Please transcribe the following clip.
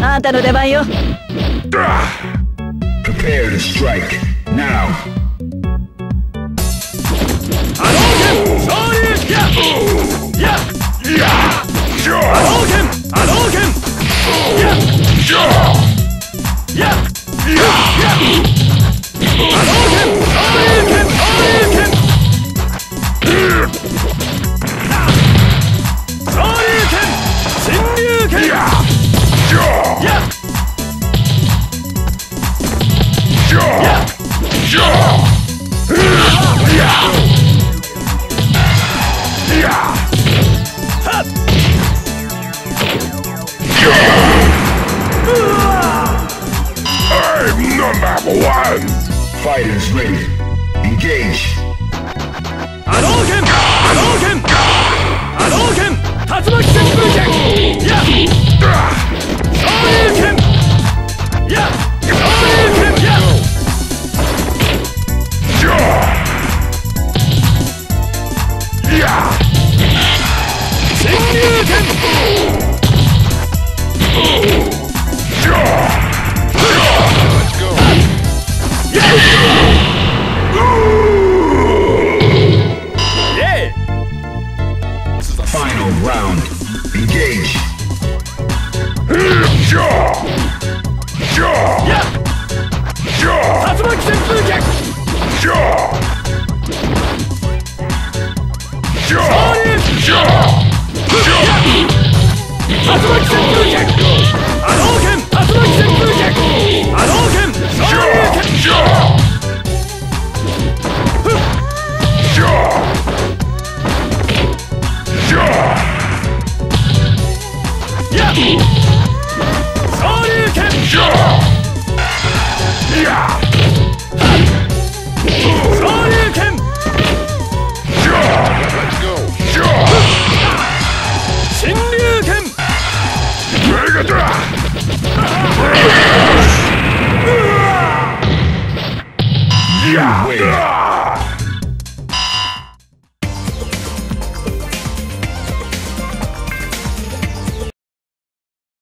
あんたの出番よ。I'm number one! Fighters ready. Engage. Hadouken! Hadouken! Hadouken! Tatsumaki Senpukyaku! Yeah! Shoryuken! Yeah! Shoryuken! Yeah! Yeah! Yeah! Oh! This is the final round. Engage. Yeah!